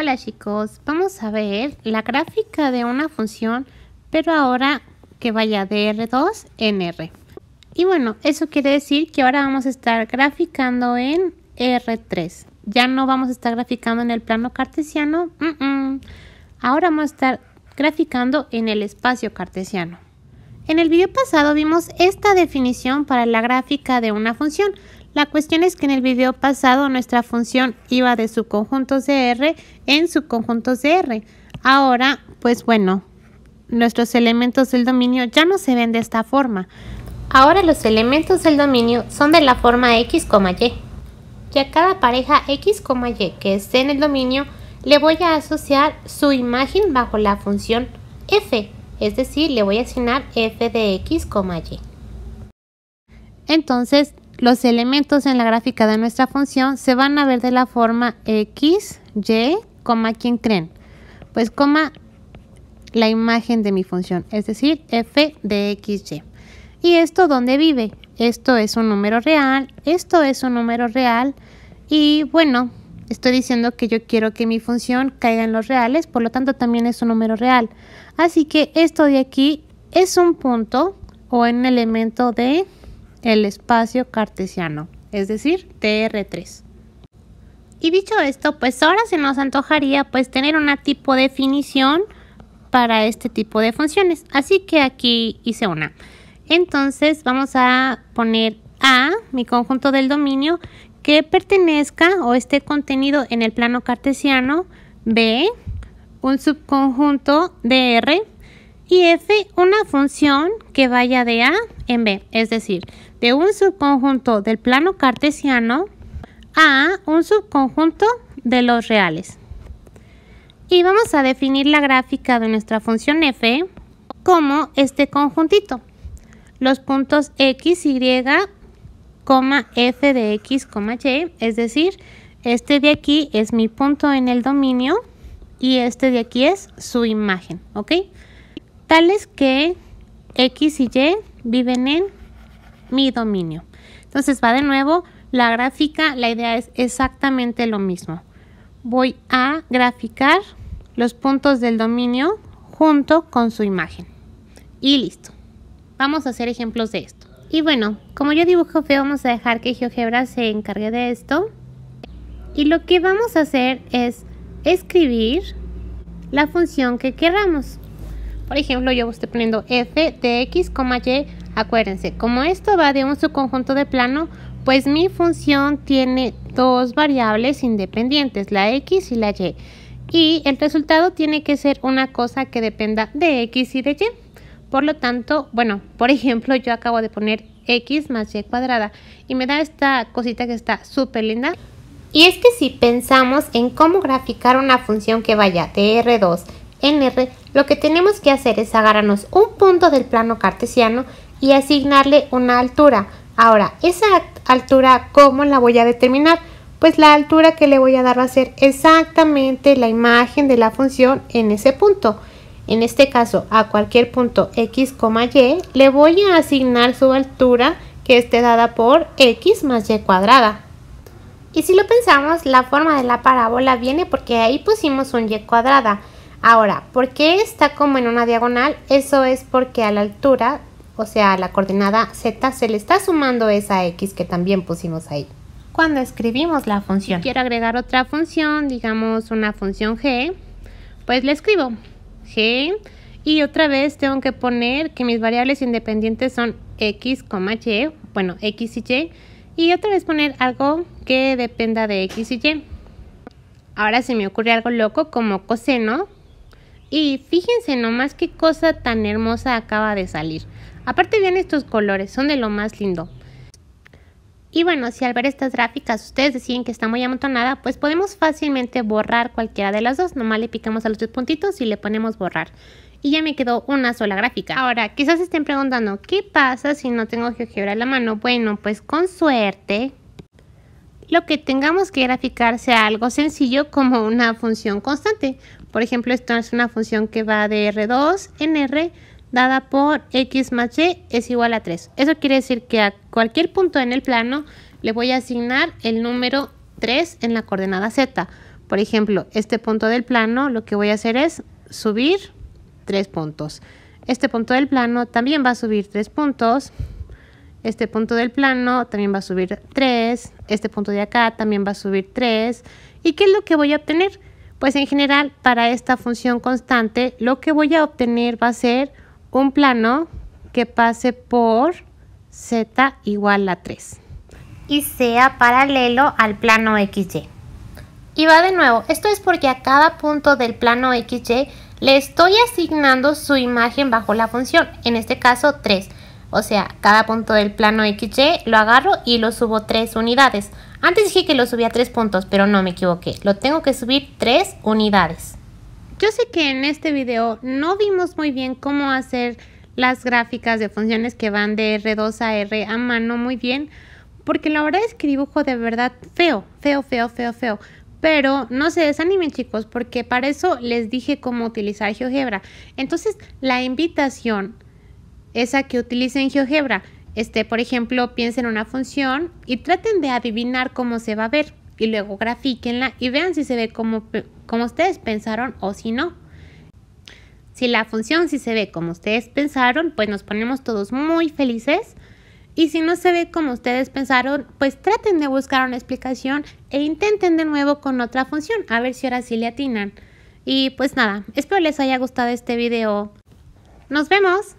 Hola chicos, vamos a ver la gráfica de una función, pero ahora que vaya de R2 en R. Y bueno, eso quiere decir que ahora vamos a estar graficando en R3. Ya no vamos a estar graficando en el plano cartesiano. Ahora vamos a estar graficando en el espacio cartesiano. En el video pasado vimos esta definición para la gráfica de una función. La cuestión es que en el video pasado nuestra función iba de subconjuntos de R en subconjuntos de R. Ahora, pues bueno, nuestros elementos del dominio ya no se ven de esta forma. Ahora los elementos del dominio son de la forma x, y. Y a cada pareja x, y que esté en el dominio le voy a asociar su imagen bajo la función f, es decir, le voy a asignar f de x, y. Entonces, los elementos en la gráfica de nuestra función se van a ver de la forma x, y, coma, ¿quién creen? Pues coma la imagen de mi función, es decir, f de x, y. ¿Y esto dónde vive? Esto es un número real, esto es un número real y bueno, estoy diciendo que yo quiero que mi función caiga en los reales, por lo tanto también es un número real. Así que esto de aquí es un punto o un elemento de el espacio cartesiano, es decir, TR3. Y dicho esto, pues ahora se nos antojaría pues tener una tipo definición para este tipo de funciones. Así que aquí hice una. Entonces vamos a poner A, mi conjunto del dominio, que pertenezca o esté contenido en el plano cartesiano. B, un subconjunto de R y f una función que vaya de A en B, es decir, de un subconjunto del plano cartesiano a un subconjunto de los reales. Y vamos a definir la gráfica de nuestra función f como este conjuntito. Los puntos x, y, f de x, y, es decir, este de aquí es mi punto en el dominio y este de aquí es su imagen, ¿ok? Tales que X y Y viven en mi dominio. Entonces va de nuevo, la gráfica, la idea es exactamente lo mismo. Voy a graficar los puntos del dominio junto con su imagen. Y listo. Vamos a hacer ejemplos de esto. Y bueno, como yo dibujo feo, vamos a dejar que GeoGebra se encargue de esto. Y lo que vamos a hacer es escribir la función que queramos. Por ejemplo, yo estoy poniendo f de x, y. Acuérdense, como esto va de un subconjunto de plano, pues mi función tiene dos variables independientes, la x y la y. Y el resultado tiene que ser una cosa que dependa de x y de y. Por lo tanto, bueno, por ejemplo, yo acabo de poner x más y cuadrada y me da esta cosita que está súper linda. Y es que si pensamos en cómo graficar una función que vaya de R2 en lo que tenemos que hacer es agarrarnos un punto del plano cartesiano y asignarle una altura. Ahora, esa altura, ¿cómo la voy a determinar? Pues la altura que le voy a dar va a ser exactamente la imagen de la función en ese punto. En este caso, a cualquier punto x, y, le voy a asignar su altura que esté dada por x más y cuadrada. Y si lo pensamos, la forma de la parábola viene porque ahí pusimos un y cuadrada. Ahora, ¿por qué está como en una diagonal? Eso es porque a la altura, o sea, a la coordenada z, se le está sumando esa x que también pusimos ahí. Cuando escribimos la función. quiero agregar otra función, digamos una función g, pues le escribo g y otra vez tengo que poner que mis variables independientes son x, y, bueno, x y y, y otra vez poner algo que dependa de x y y. Ahora se me ocurre algo loco como coseno, y fíjense nomás qué cosa tan hermosa acaba de salir. Aparte bien estos colores, son de lo más lindo. Y bueno, si al ver estas gráficas ustedes deciden que está muy amontonada, pues podemos fácilmente borrar cualquiera de las dos. Nomás le picamos a los tres puntitos y le ponemos borrar. Y ya me quedó una sola gráfica. Ahora, quizás estén preguntando, ¿qué pasa si no tengo GeoGebra a la mano? Bueno, pues con suerte, lo que tengamos que graficar sea algo sencillo como una función constante. Por ejemplo, esto es una función que va de R2 en R dada por x más y es igual a 3. Eso quiere decir que a cualquier punto en el plano le voy a asignar el número 3 en la coordenada z. Por ejemplo, este punto del plano lo que voy a hacer es subir tres puntos. Este punto del plano también va a subir tres puntos. Este punto del plano también va a subir 3. Este punto de acá también va a subir 3. ¿Y qué es lo que voy a obtener? Pues en general, para esta función constante, lo que voy a obtener va a ser un plano que pase por z igual a 3 y sea paralelo al plano XY. Y va de nuevo, esto es porque a cada punto del plano XY le estoy asignando su imagen bajo la función, en este caso 3. O sea, cada punto del plano XY lo agarro y lo subo 3 unidades. Antes dije que lo subía 3 puntos, pero no me equivoqué. Lo tengo que subir 3 unidades. Yo sé que en este video no vimos muy bien cómo hacer las gráficas de funciones que van de R2 a R a mano muy bien, porque la verdad es que dibujo de verdad feo, feo, feo, feo, feo. Pero no se desanimen chicos, porque para eso les dije cómo utilizar GeoGebra. Entonces, la invitación esa que utilicen GeoGebra. Este, por ejemplo, piensen en una función y traten de adivinar cómo se va a ver y luego grafíquenla y vean si se ve como, como ustedes pensaron o si no. Si la función sí se ve como ustedes pensaron, pues nos ponemos todos muy felices. Y si no se ve como ustedes pensaron, pues traten de buscar una explicación e intenten de nuevo con otra función, a ver si ahora sí le atinan. Y pues nada, espero les haya gustado este video. ¡Nos vemos!